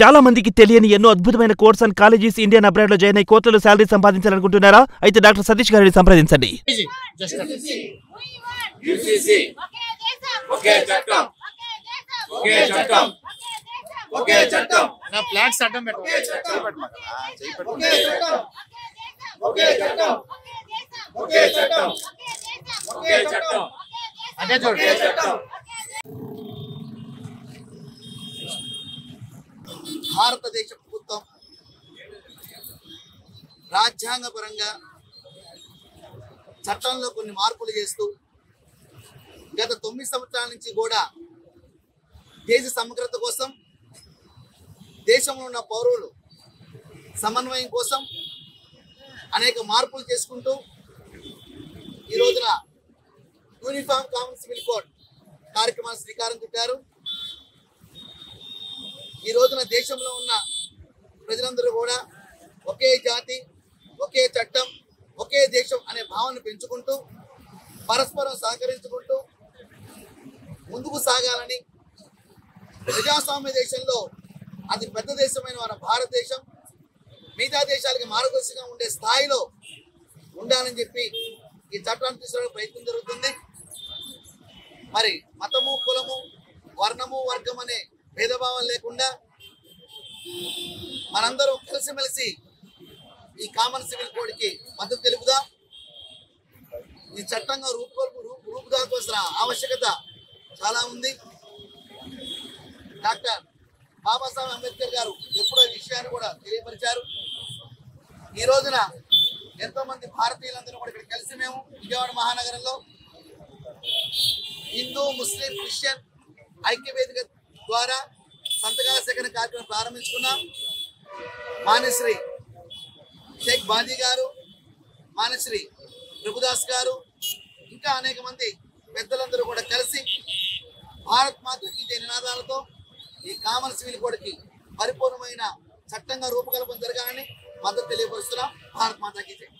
చాలా మందికి తెలియని ఎన్నో అద్భుతమైన కోర్స్ అండ్ కాలేజెస్ ఇండియన్ అబ్రాడ్లో జాయిన్ అయ్యి కోట్లలో శాలరీ సంపాదించాలనుకుంటున్నారా? అయితే డాక్టర్ సతీష్ గారిని సంప్రదించండి. యూసీసీ ఒకే భారతదేశ ప్రభుత్వం రాజ్యాంగపరంగా చట్టంలో కొన్ని మార్పులు చేస్తూ గత తొమ్మిది సంవత్సరాల నుంచి కూడా దేశ సమగ్రత కోసం దేశంలో ఉన్న పౌరులు సమన్వయం కోసం అనేక మార్పులు చేసుకుంటూ ఈ రోజున యూనిఫామ్ కామన్ సివిల్ కోడ్ కార్యక్రమాన్ని శ్రీకారం చుట్టారు. ఈ రోజున దేశంలో ఉన్న ప్రజలందరూ కూడా ఒకే జాతి ఒకే చట్టం ఒకే దేశం అనే భావన పెంచుకుంటూ పరస్పరం సహకరించుకుంటూ ముందుకు సాగాలని ప్రజాస్వామ్య దేశంలో అతి పెద్ద దేశమైన మన భారతదేశం మిగతా దేశాలకి మార్గదర్శకంగా ఉండే స్థాయిలో ఉండాలని చెప్పి ఈ చట్టాన్ని తీసుకురావడానికి ప్రయత్నం జరుగుతుంది. మరి మతము కులము వర్ణము వర్గం అనే భేదభావం లేకుండా మనందరం కలిసిమెలిసి ఈ కామన్ సివిల్ కోడ్కి మద్దతు తెలుపుదాం. ఈ చట్టంగా రూపు రూపు రూపుదాల్సిన ఆవశ్యకత చాలా ఉంది. డాక్టర్ బాబాసాహెబ్ అంబేద్కర్ గారు ఎప్పుడో ఈ విషయాన్ని కూడా తెలియపరిచారు. ఈ రోజున ఎంతో మంది భారతీయులందరూ కూడా ఇక్కడ కలిసి మేము విజయవాడ మహానగరంలో హిందూ ముస్లిం క్రిస్టియన్ ఐక్యవేదిక ద్వారా సంతకాల సేకరణ కార్యక్రమం ప్రారంభించుకున్నాం. మానశ్రీ షేక్ బాజీ గారు మానశ్రీ ప్రభుదాస్ గారు ఇంకా అనేక మంది పెద్దలందరూ కూడా కలిసి భారత్ మాతకి జయ నినాదాలతో ఈ కామన్ సివిల్ కోడ్కి పరిపూర్ణమైన చట్టంగా రూపకల్పన జరగాలని మద్దతు తెలియపరుస్తున్నాం. భారత్ మాతాకి